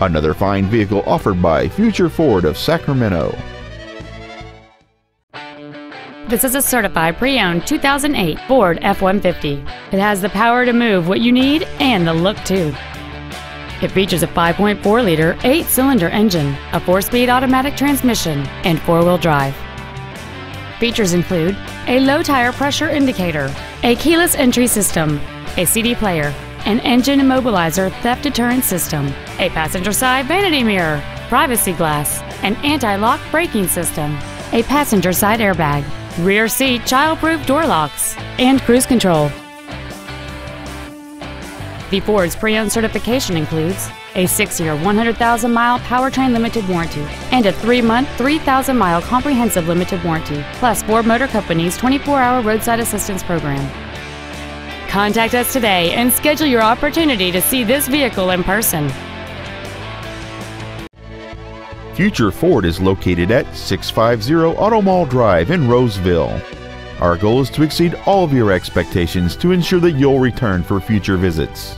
Another fine vehicle offered by Future Ford of Sacramento. This is a certified pre-owned 2008 Ford F-150. It has the power to move what you need and the look too. It features a 5.4-liter, 8-cylinder engine, a 4-speed automatic transmission, and 4-wheel drive. Features include a low tire pressure indicator, a keyless entry system, a CD player, an engine immobilizer theft deterrent system, a passenger side vanity mirror, privacy glass, an anti-lock braking system, a passenger side airbag, rear seat child-proof door locks, and cruise control. The Ford's pre-owned certification includes a 6-year, 100,000-mile powertrain limited warranty and a 3-month, 3,000-mile comprehensive limited warranty, plus Ford Motor Company's 24-hour roadside assistance program. Contact us today and schedule your opportunity to see this vehicle in person. Future Ford is located at 650 Auto Mall Drive in Roseville. Our goal is to exceed all of your expectations to ensure that you'll return for future visits.